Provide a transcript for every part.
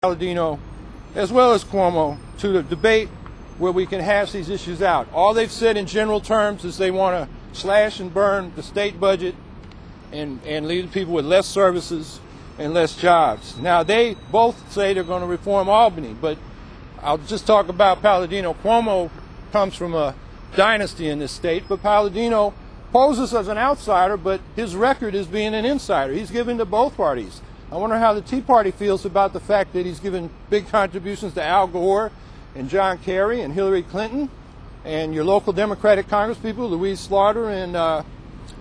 Paladino, as well as Cuomo, to the debate where we can hash these issues out. All they've said in general terms is they want to slash and burn the state budget and, and leave people with less services and less jobs. Now, they both say they're going to reform Albany, but I'll just talk about Paladino. Cuomo comes from a dynasty in this state, but Paladino poses as an outsider, but his record is being an insider. He's given to both parties. I wonder how the Tea Party feels about the fact that he's given big contributions to Al Gore and John Kerry and Hillary Clinton and your local Democratic congresspeople, Louise Slaughter and uh,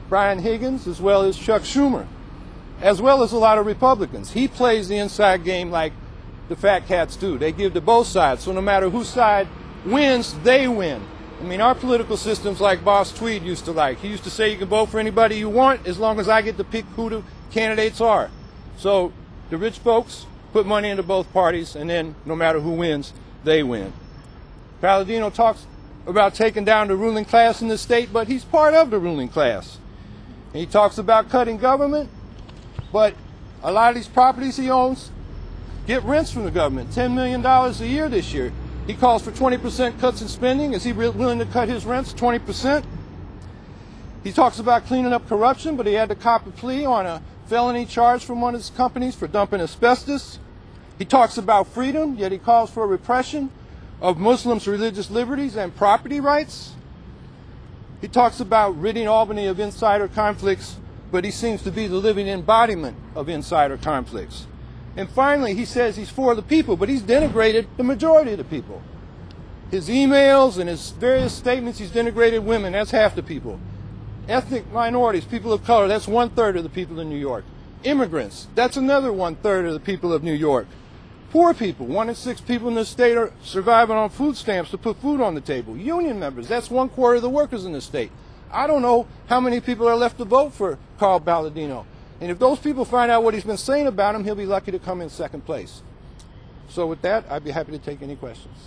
Brian Higgins, as well as Chuck Schumer, as well as a lot of Republicans. He plays the inside game like the fat cats do. They give to both sides. So no matter whose side wins, they win. I mean, our political system's like Boss Tweed used to like. He used to say you can vote for anybody you want as long as I get to pick who the candidates are. So the rich folks put money into both parties, and then no matter who wins, they win. Paladino talks about taking down the ruling class in the state, but he's part of the ruling class. And he talks about cutting government, but a lot of these properties he owns get rents from the government, $10 million a year this year. He calls for 20% cuts in spending. Is he willing to cut his rents 20%? He talks about cleaning up corruption, but he had to cop a plea on a felony charge from one of his companies for dumping asbestos. He talks about freedom, yet he calls for repression of Muslims' religious liberties and property rights. He talks about ridding Albany of insider conflicts, but he seems to be the living embodiment of insider conflicts. And finally, he says he's for the people, but he's denigrated the majority of the people. His emails and his various statements, he's denigrated women. That's half the people. Ethnic minorities, people of color, that's one third of the people in New York. Immigrants, that's another one third of the people of New York. Poor people, one in six people in this state are surviving on food stamps to put food on the table. Union members, that's one quarter of the workers in the state. I don't know how many people are left to vote for Carl Paladino. And if those people find out what he's been saying about him, he'll be lucky to come in second place. So with that, I'd be happy to take any questions.